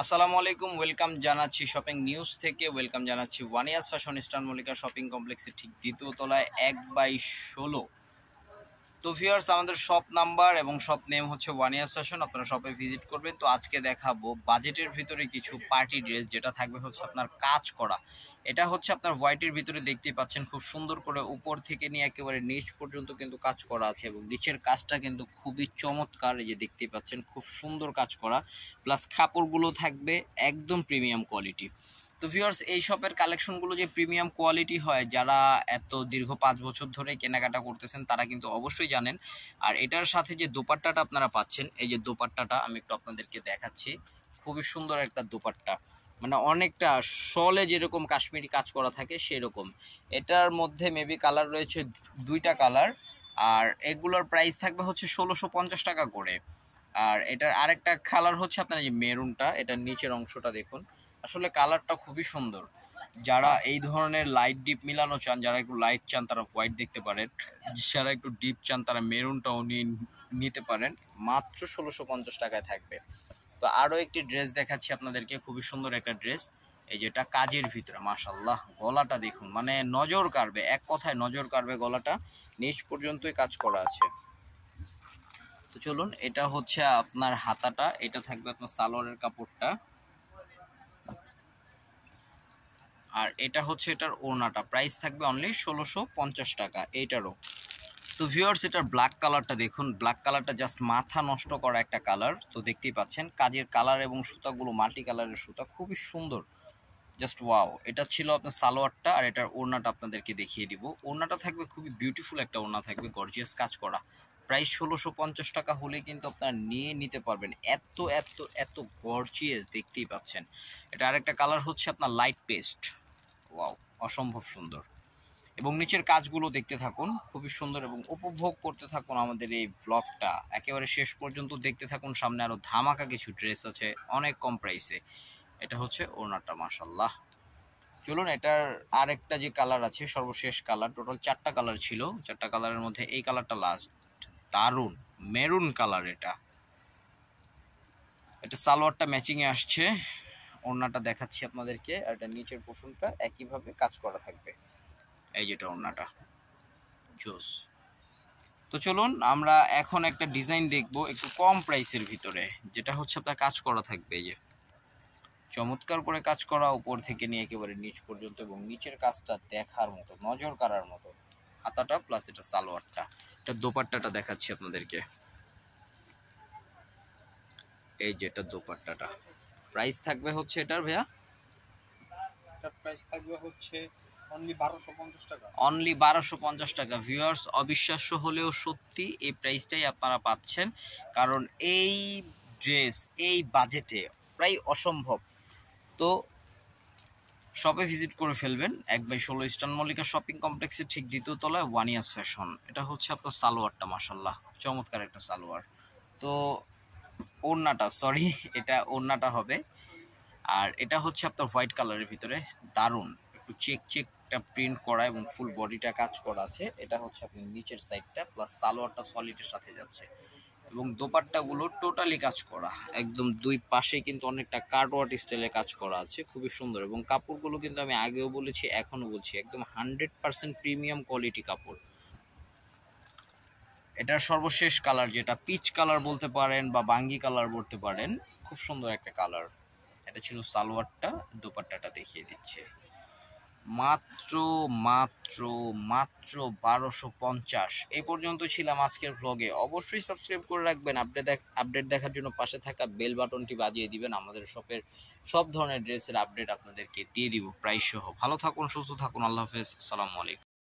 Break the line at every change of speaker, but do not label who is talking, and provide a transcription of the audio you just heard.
আসসালামু আলাইকুম, ওয়েলকাম জানাচ্ছি শপিং নিউজ থেকে, ওয়েলকাম জানাচ্ছি ওয়ানিয়াস ফ্যাশন ইস্টার্ন মল্লিকা শপিং কমপ্লেক্সের ঠিক দ্বিতীয় তলায় এক বাই ষোলো। তো ভিউয়ার্স আমাদের শপ নাম্বার এবং শপ নেম হচ্ছে ওয়ানিয়াস ফ্যাশন আপনারা শপে ভিজিট করবেন। তো আজকে দেখাবো বাজেটের ভিতরে কিছু পার্টি ড্রেস যেটা থাকবে হচ্ছে আপনার কাজ করা। এটা হচ্ছে আপনার হোয়াইটের ভিতরে দেখতে পাচ্ছেন, খুব সুন্দর করে উপর থেকে নিয়ে একেবারে নিচ পর্যন্ত কিন্তু কাজ করা আছে এবং নিচের কাজটা কিন্তু খুবই চমৎকার, এই যে দেখতে পাচ্ছেন, খুব সুন্দর কাজ করা। প্লাস কাপড়গুলো থাকবে একদম প্রিমিয়াম কোয়ালিটি তো ভিউয়ার্স এই শপের কালেকশনগুলো যে প্রিমিয়াম কোয়ালিটি হয়, যারা এত দীর্ঘ পাঁচ বছর ধরে কেনাকাটা করতেছেন, তারা কিন্তু অবশ্যই জানেন। আর এটার সাথে যে দোপাট্টাটা আপনারা পাচ্ছেন, এই যে দোপাট্টাটা আমি একটু আপনাদেরকে দেখাচ্ছি। খুবই সুন্দর একটা দোপাট্টা। মানে অনেকটা শলে যেরকম কাশ্মীরি কাজ করা থাকে, সেরকম। এটার মধ্যে মেবি কালার রয়েছে দুইটা কালার আর এগুলোর প্রাইস থাকবে হচ্ছে ষোলোশো টাকা করে। আর এটার আরেকটা কালার হচ্ছে আপনার যে মেরুনটা এটার নিচের অংশটা দেখুন। আসলে কালারটা খুবই সুন্দর। যারা এই ধরনের লাইট ডিপ মিলানো চান, যারা একটু লাইট চান, তারা হোয়াইট দেখতে পারেন। যারা একটু ডিপ চান, তারা মেরুনটাও নিতে পারেন। মাত্র ষোলোশো পঞ্চাশ টাকায় থাকবে। তো আরও একটি ড্রেস দেখাচ্ছি আপনাদেরকে, খুবই সুন্দর একটা ড্রেস এই যেটা কাজের ভিতরে মাশাল্লাহ গলাটা দেখুন। মানে নজর কাড়বে, এক কথায় নজর কাড়বে গলাটা। নিচ পর্যন্তই কাজ করা আছে। তো চলুন, এটা হচ্ছে আপনার হাতাটা, এটা থাকবে আপনার সালোয়ারের কাপড়টা। আর এটা হচ্ছে এটার ওড়নাটা। প্রাইস থাকবে অনলি ষোলোশো পঞ্চাশ টাকা, এইটারও। তো ভিউয়ার্স এটার ব্ল্যাক কালারটা দেখুন। ব্ল্যাক কালারটা জাস্ট মাথা নষ্ট করা একটা কালার তো দেখতেই পাচ্ছেন। কাজের কালার এবং সুতাগুলো মাল্টি কালারের সুতা খুবই সুন্দর। জাস্ট ওয়াও এটা ছিল আপনার সালোয়ারটা আর এটার ওড়নাটা আপনাদেরকে দেখিয়ে দিব। ওড়নাটা থাকবে খুবই বিউটিফুল একটা ওড়না থাকবে গর্জিয়াস কাজ করা। প্রাইস ষোলোশো পঞ্চাশ টাকা হলে কিন্তু আপনারা নিয়ে নিতে পারবেন। এত এত এত গর্জিয়াস দেখতেই পাচ্ছেন। এটা আরেকটা কালার হচ্ছে আপনার লাইট পেস্ট ওয়াও, অসম্ভব সুন্দর। এবং নিচের কাজগুলো দেখতে থাকুন, খুবই সুন্দর এবং উপভোগ করতে থাকুন আমাদের এই ব্লগটা একেবারে শেষ পর্যন্ত দেখতে থাকুন, সামনে আরও ধামাকা কিছু ড্রেস আছে, অনেক কম প্রাইসে এটা হচ্ছে ওনারটা মাসাল্লাহ চলুন, এটার আরেকটা যে কালার আছে, সর্বশেষ কালার টোটাল চারটা কালার ছিল। চারটা কালারের মধ্যে এই কালারটা লাস্ট দারুণ মেরুন কালার এটা। এটা সালোয়ারটা ম্যাচিংয়ে আসছে। ওড়নাটা দেখাচ্ছি আপনাদেরকে, আর এটা নিচের পোষণটা একইভাবে কাজ করা থাকবে। এই যেটা ওড়নাটা। জোস। তো চলুন, আমরা এখন একটা ডিজাইন দেখব একটু কম প্রাইসের ভিতরে, যেটা হচ্ছে আপনার কাজ করা থাকবে, এই যে। চমৎকার করে কাজ করা, উপর থেকে নিয়ে একেবারে নিচ পর্যন্ত এবং নিচের কাজটা দেখার মতো, নজর কাড়ার মতো। হাতাটা প্লাস এটা সালোয়ারটা। এটা দোপাট্টাটা দেখাচ্ছি আপনাদেরকে। এই যেটা দোপাট্টাটা। প্রাইস থাকবে হচ্ছে এটার ভাইয়া?
প্রাইস থাকবে হচ্ছে অনলি বারোশো পঞ্চাশ টাকা।
ভিউয়ার্স অবিশ্বাস্য হলেও সত্যি এই প্রাইসটাই আপনারা পাচ্ছেন। কারণ এই ড্রেস এই বাজেটে প্রায় অসম্ভব। তো শপে ভিজিট করে ফেলবেন। এক বাই ষোলো ইস্টার্ন মল্লিকা শপিং কমপ্লেক্সের ঠিক দ্বিতীয় তলায় ওয়ানিয়াস ফ্যাশন এটা হচ্ছে আপনার সালোয়ারটা মাসাল্লাহ চমৎকার একটা সালোয়ার। তো ওড়নাটা সরি এটা ওড়নাটা হবে। আর এটা হচ্ছে আপনার হোয়াইট কালারের ভিতরে, দারুণ। একটু চেক চেকটা প্রিন্ট করা এবং ফুল বডিটা কাজ করা আছে। এটা হচ্ছে আপনার নিচের সাইডটা প্লাস সালোয়ারটা সলিডের সাথে যাচ্ছে। এবং দোপাট্টাগুলো টোটালি কাজ করা। একদম দুই পাশে কিন্তু অনেকটা কার্টওয়ার্ট স্টাইলে কাজ করা আছে, খুবই সুন্দর। এবং কাপড়গুলো কিন্তু আমি আগেও বলেছি, এখনও বলছি, একদম হান্ড্রেড পার্সেন্ট প্রিমিয়াম কোয়ালিটি কাপড়। এটার সর্বশেষ কালার যেটা পিচ কালার বলতে পারেন বা বাঙ্গি কালার বলতে পারেন, খুব সুন্দর একটা কালার এটা ছিল সালোয়ারটা, দোপাট্টাটা দেখিয়ে দিচ্ছে। মাত্র মাত্র মাত্র বারোশো পঞ্চাশ। এই পর্যন্ত ছিলাম আজকের ভ্লগে অবশ্যই সাবস্ক্রাইব করে রাখবেন। আপডেট আপডেট দেখার জন্য পাশে থাকা বেল বাটনটি বাজিয়ে দিবেন। আমাদের শপের সব ধরনের ড্রেসের আপডেট আপনাদেরকে দিয়ে দিব সহ ভালো থাকুন, সুস্থ থাকুন। আল্লাহ হাফেজ। আসসালামু আলাইকুম।